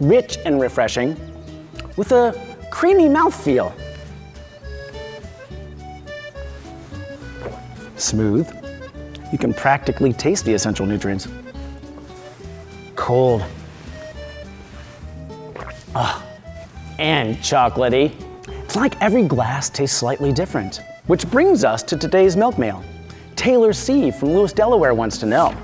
rich and refreshing with a creamy mouthfeel. Smooth. You can practically taste the essential nutrients. Cold. Ah, and chocolatey. It's like every glass tastes slightly different. Which brings us to today's milk mail. Taylor C. from Lewes, Delaware wants to know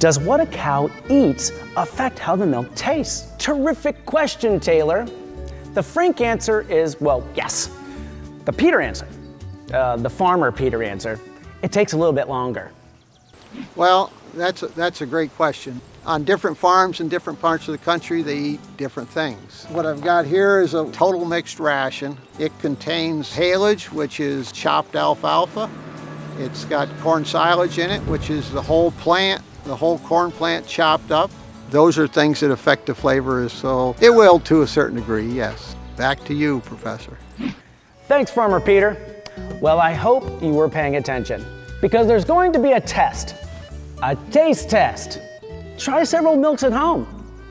Does what a cow eats affect how the milk tastes? Terrific question, Taylor. The frank answer is well, yes. The Peter answer, uh, the farmer Peter answer, it takes a little bit longer. Well, that's a, that's a great question. On different farms in different parts of the country, they eat different things. What I've got here is a total mixed ration. It contains haylage, which is chopped alfalfa. It's got corn silage in it, which is the whole plant, the whole corn plant chopped up. Those are things that affect the flavor, so it will to a certain degree, yes. Back to you, Professor. Thanks, Farmer Peter. Well, I hope you were paying attention because there's going to be a test, a taste test. Try several milks at home.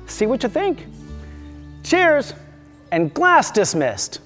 See what you think. Cheers and glass dismissed.